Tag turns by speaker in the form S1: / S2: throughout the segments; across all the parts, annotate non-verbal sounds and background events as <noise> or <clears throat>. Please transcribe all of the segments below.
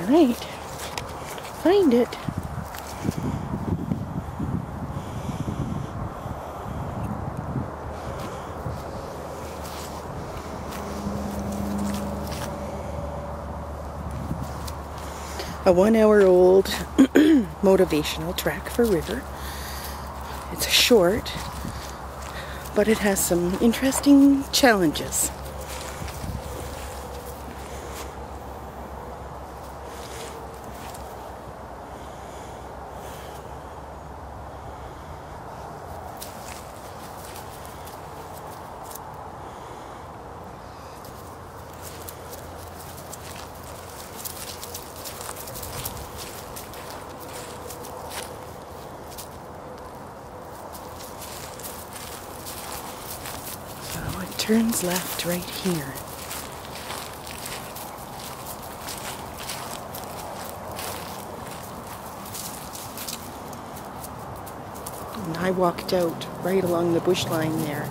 S1: All right. Find it. a one hour old <clears throat> motivational track for River. It's short, but it has some interesting challenges. So it turns left right here. And I walked out right along the bush line there.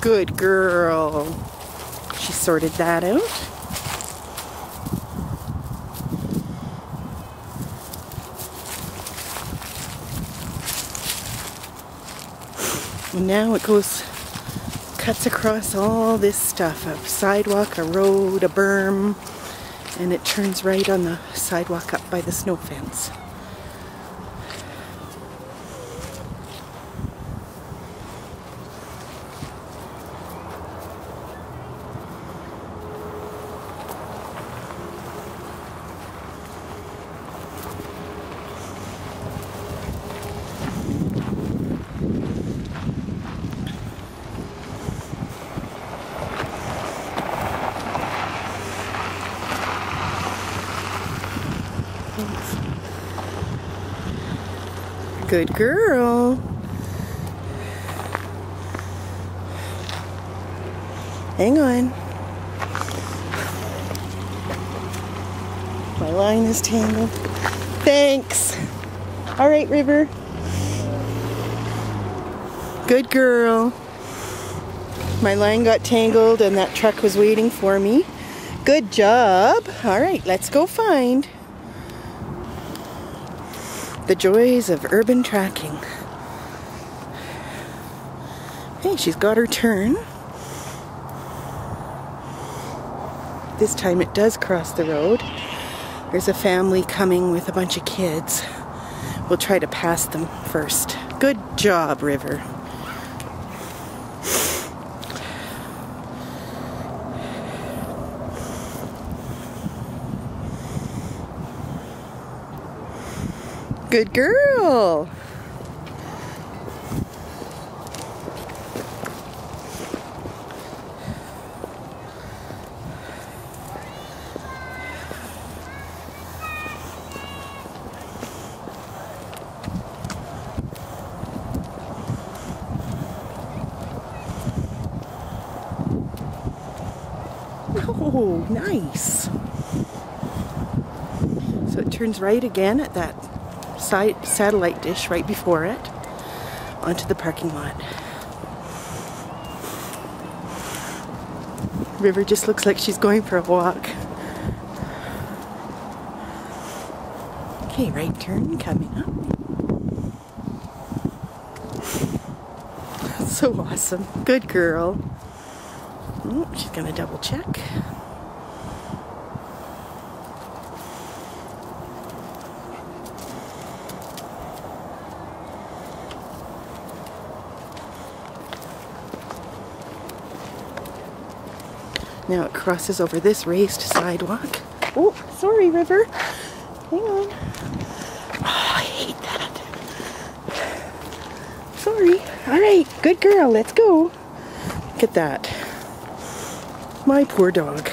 S1: Good girl. She sorted that out. And now it goes, cuts across all this stuff a sidewalk, a road, a berm, and it turns right on the sidewalk up by the snow fence. Good girl. Hang on. My line is tangled. Thanks. All right, River. Good girl. My line got tangled and that truck was waiting for me. Good job. All right, let's go find the joys of urban tracking. Hey, she's got her turn. This time it does cross the road. There's a family coming with a bunch of kids. We'll try to pass them first. Good job, River. Good girl. Oh, nice. So it turns right again at that satellite dish right before it onto the parking lot. River just looks like she's going for a walk. Okay, right turn coming up. So awesome. Good girl. Oh, she's gonna double check. Now it crosses over this raised sidewalk. Oh, sorry, River. Hang on. Oh, I hate that. Sorry. All right, good girl. Let's go. Look at that. My poor dog.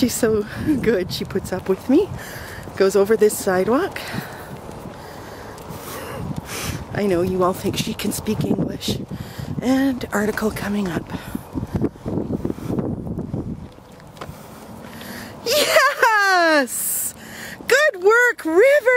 S1: She's so good. She puts up with me. Goes over this sidewalk. I know you all think she can speak English. And article coming up. Yes! Good work, River!